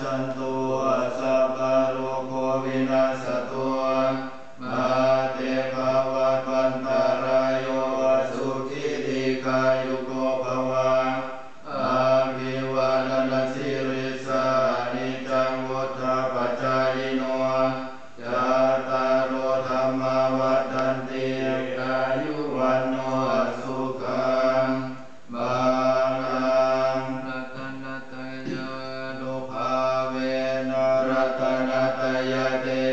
จันตุสัพพโลกโควินาศตัวมาเตภวะปันตารายโยสุขิติกายุโกภวะอาภิวาทนาสิร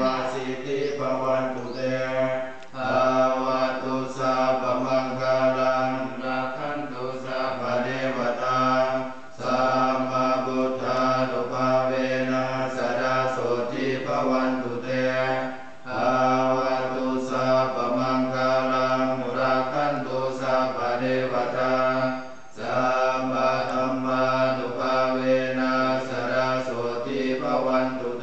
วาสิติภวันตุเตภาวะตุสาปมังคารังรักขันตุสาปเดวตาสัมาบุทธานุภาเวนะสดาโสติภวันตุเตภาวะตุสาปมังคารังรักขันตุสาปเดวตาสัมาธรรมานุภาเวนะสดาโสติภวันตุ